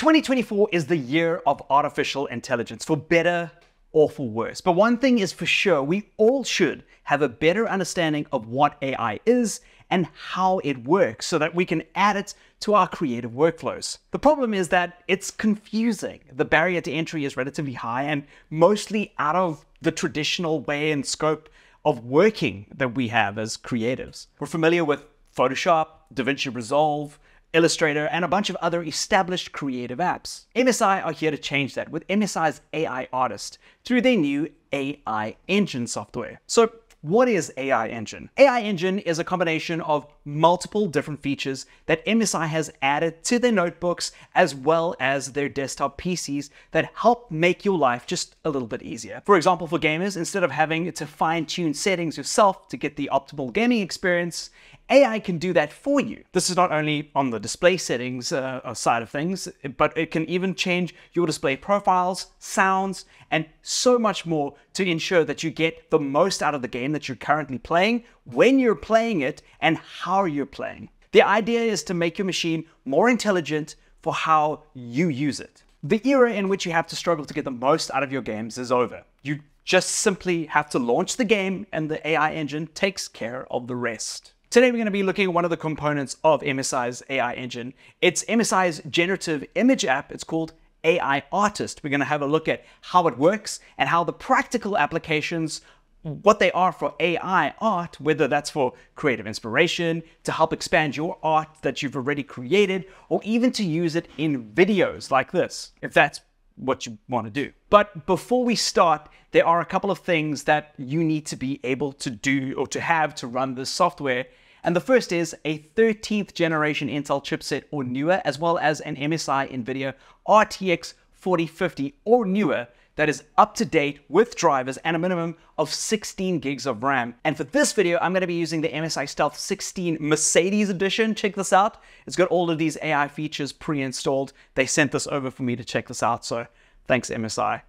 2024 is the year of artificial intelligence, for better or for worse. But one thing is for sure, we all should have a better understanding of what AI is and how it works so that we can add it to our creative workflows. The problem is that it's confusing. The barrier to entry is relatively high and mostly out of the traditional way and scope of working that we have as creatives. We're familiar with Photoshop, DaVinci Resolve, Illustrator, and a bunch of other established creative apps. MSI are here to change that with MSI's AI Artist through their new AI Engine software. So what is AI Engine? AI Engine is a combination of multiple different features that MSI has added to their notebooks as well as their desktop PCs that help make your life just a little bit easier. For example, for gamers, instead of having to fine tune settings yourself to get the optimal gaming experience, AI can do that for you. This is not only on the display settings uh, side of things, but it can even change your display profiles, sounds, and so much more to ensure that you get the most out of the game that you're currently playing, when you're playing it, and how you're playing. The idea is to make your machine more intelligent for how you use it. The era in which you have to struggle to get the most out of your games is over. You just simply have to launch the game and the AI engine takes care of the rest. Today we're going to be looking at one of the components of MSI's AI engine. It's MSI's generative image app. It's called AI Artist. We're going to have a look at how it works and how the practical applications what they are for AI art, whether that's for creative inspiration, to help expand your art that you've already created, or even to use it in videos like this, if that's what you want to do. But before we start, there are a couple of things that you need to be able to do or to have to run this software. And the first is a 13th generation Intel chipset or newer, as well as an MSI NVIDIA RTX 4050 or newer that is up to date with drivers and a minimum of 16 gigs of RAM. And for this video, I'm gonna be using the MSI Stealth 16 Mercedes edition. Check this out. It's got all of these AI features pre-installed. They sent this over for me to check this out, so thanks MSI.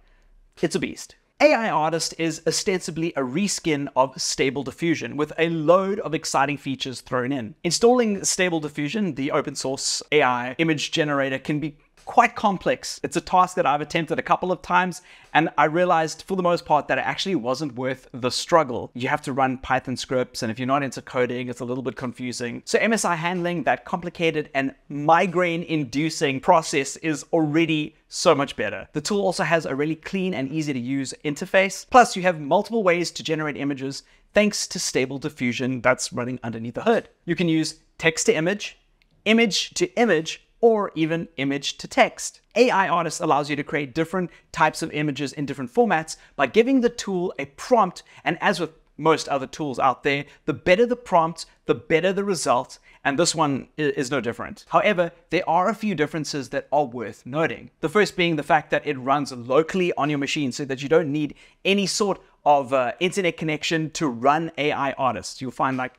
It's a beast. AI Artist is ostensibly a reskin of Stable Diffusion with a load of exciting features thrown in. Installing Stable Diffusion, the open source AI image generator, can be quite complex. It's a task that I've attempted a couple of times and I realized for the most part that it actually wasn't worth the struggle. You have to run Python scripts and if you're not into coding, it's a little bit confusing. So MSI handling that complicated and migraine inducing process is already so much better. The tool also has a really clean and easy to use interface. Plus you have multiple ways to generate images thanks to stable diffusion that's running underneath the hood. You can use text to image, image to image, or even image to text. AI Artist allows you to create different types of images in different formats by giving the tool a prompt, and as with most other tools out there, the better the prompt, the better the result, and this one is no different. However, there are a few differences that are worth noting. The first being the fact that it runs locally on your machine so that you don't need any sort of uh, internet connection to run AI Artist. You'll find like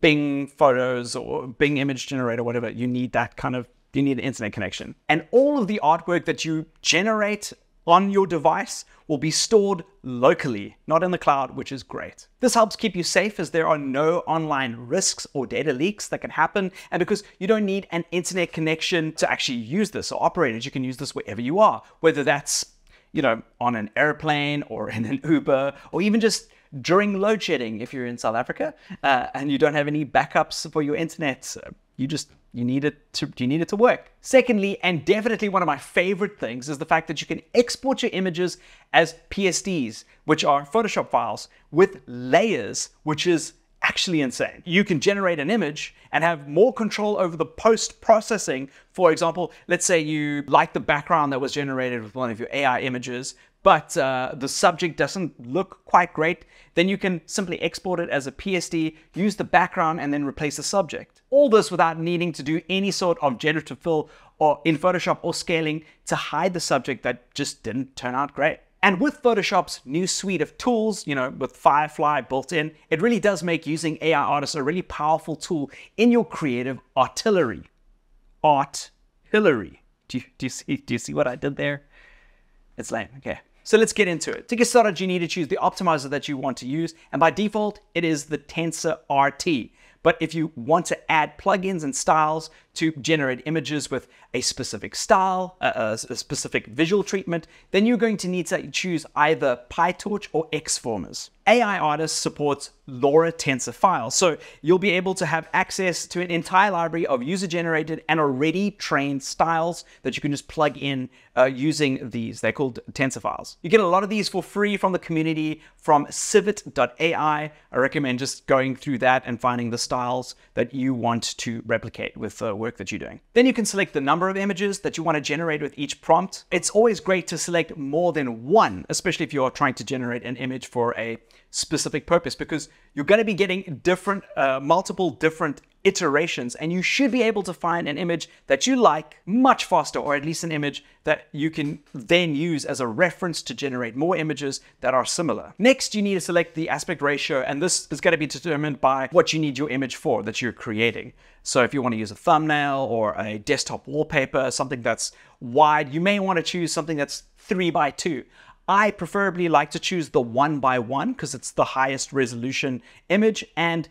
Bing Photos or Bing Image Generator, whatever, you need that kind of you need an internet connection. And all of the artwork that you generate on your device will be stored locally, not in the cloud, which is great. This helps keep you safe as there are no online risks or data leaks that can happen. And because you don't need an internet connection to actually use this or operate it, you can use this wherever you are, whether that's, you know, on an airplane or in an Uber, or even just during load shedding if you're in South Africa uh, and you don't have any backups for your internet. You just you need it to you need it to work. Secondly, and definitely one of my favorite things is the fact that you can export your images as PSDs, which are Photoshop files with layers, which is actually insane. You can generate an image and have more control over the post processing. For example, let's say you like the background that was generated with one of your AI images, but uh, the subject doesn't look quite great, then you can simply export it as a PSD, use the background, and then replace the subject. All this without needing to do any sort of generative fill or in Photoshop or scaling to hide the subject that just didn't turn out great. And with Photoshop's new suite of tools, you know, with Firefly built in, it really does make using AI Artist a really powerful tool in your creative artillery. Artillery. Do you, do you, see, do you see what I did there? It's lame, okay. So let's get into it. To get started, you need to choose the optimizer that you want to use, and by default, it is the Tensor RT. But if you want to add plugins and styles to generate images with a specific style, a, a, specific visual treatment, then you're going to need to choose either PyTorch or XFormers. AI Artist supports LoRa tensor files, so you'll be able to have access to an entire library of user-generated and already trained styles that you can just plug in uh, using these. They're called tensor files. You get a lot of these for free from the community from civit.ai. I recommend just going through that and finding the styles that you want to replicate with the work that you're doing. Then you can select the number of images that you want to generate with each prompt. It's always great to select more than one, especially if you're trying to generate an image for a specific purpose because you're going to be getting different, uh, multiple different iterations and you should be able to find an image that you like much faster or at least an image that you can then use as a reference to generate more images that are similar. Next, you need to select the aspect ratio and this is going to be determined by what you need your image for that you're creating. So if you want to use a thumbnail or a desktop wallpaper, something that's wide, you may want to choose something that's three by two. I preferably like to choose the one by one because it's the highest resolution image and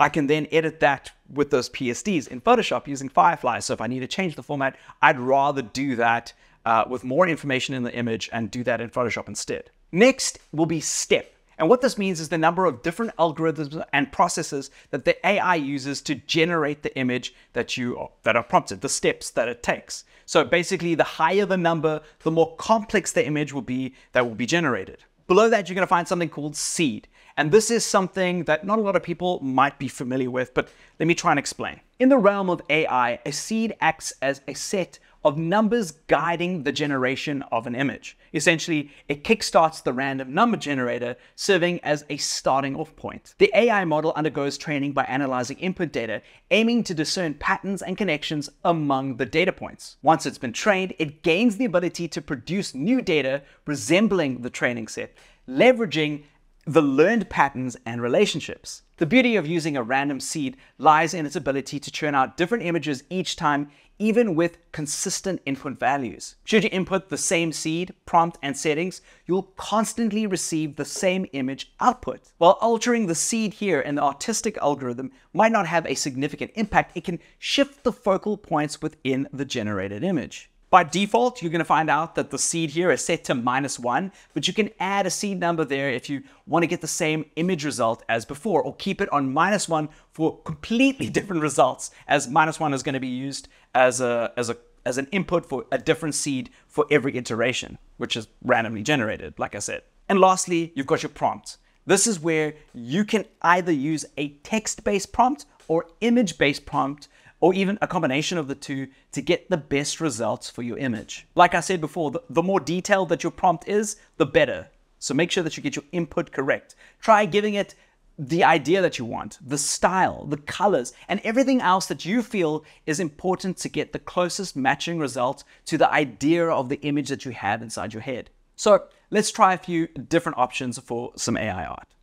I can then edit that with those PSDs in Photoshop using Firefly. So if I need to change the format, I'd rather do that uh, with more information in the image and do that in Photoshop instead. Next will be step. And what this means is the number of different algorithms and processes that the AI uses to generate the image that you that are prompted, the steps that it takes. So basically, the higher the number, the more complex the image will be that will be generated. Below that, you're going to find something called seed. And this is something that not a lot of people might be familiar with, but let me try and explain. In the realm of AI, a seed acts as a set of numbers guiding the generation of an image. Essentially, it kickstarts the random number generator, serving as a starting off point. The AI model undergoes training by analyzing input data, aiming to discern patterns and connections among the data points. Once it's been trained, it gains the ability to produce new data resembling the training set, leveraging the learned patterns and relationships. The beauty of using a random seed lies in its ability to churn out different images each time, even with consistent input values. Should you input the same seed, prompt, and settings, you'll constantly receive the same image output. While altering the seed here in the artistic algorithm might not have a significant impact, it can shift the focal points within the generated image. By default, you're going to find out that the seed here is set to minus one, but you can add a seed number there if you want to get the same image result as before, or keep it on minus one for completely different results, as minus one is going to be used as a, as a as an input for a different seed for every iteration, which is randomly generated, like I said. And lastly, you've got your prompt. This is where you can either use a text-based prompt or image-based prompt or even a combination of the two to get the best results for your image. Like I said before, the, more detailed that your prompt is, the better. So make sure that you get your input correct. Try giving it the idea that you want, the style, the colors, and everything else that you feel is important to get the closest matching result to the idea of the image that you have inside your head. So let's try a few different options for some AI art.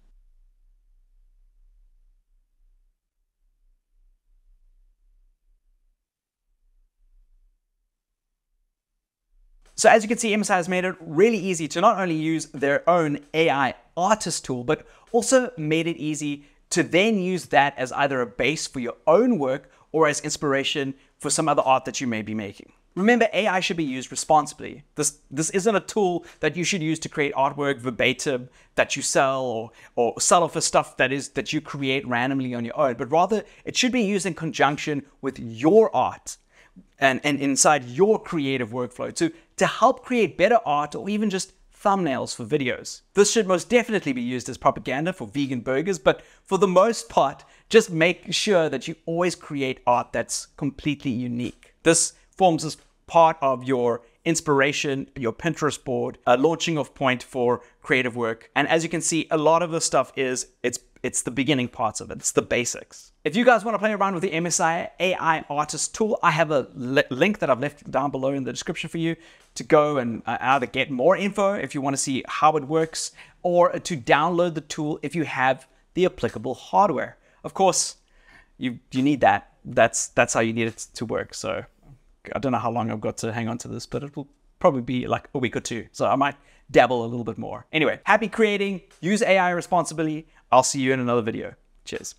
So as you can see, MSI has made it really easy to not only use their own AI artist tool, but also made it easy to then use that as either a base for your own work or as inspiration for some other art that you may be making. Remember, AI should be used responsibly. This, this isn't a tool that you should use to create artwork verbatim that you sell or, or sell off for stuff that is that you create randomly on your own, but rather it should be used in conjunction with your art and, and inside your creative workflow to, to help create better art or even just thumbnails for videos. This should most definitely be used as propaganda for vegan burgers, but for the most part, just make sure that you always create art that's completely unique. This forms as part of your inspiration, your Pinterest board, a launching off point for creative work. And as you can see, a lot of the stuff is, it's it's the beginning parts of it. It's the basics. If you guys want to play around with the MSI AI Artist tool, I have a li link that I've left down below in the description for you to go and uh, either get more info if you want to see how it works or to download the tool if you have the applicable hardware. Of course, you, you need that. That's, that's how you need it to work. So I don't know how long I've got to hang on to this, but it will probably be like a week or two. So I might dabble a little bit more. Anyway, happy creating, use AI responsibly. I'll see you in another video. Cheers.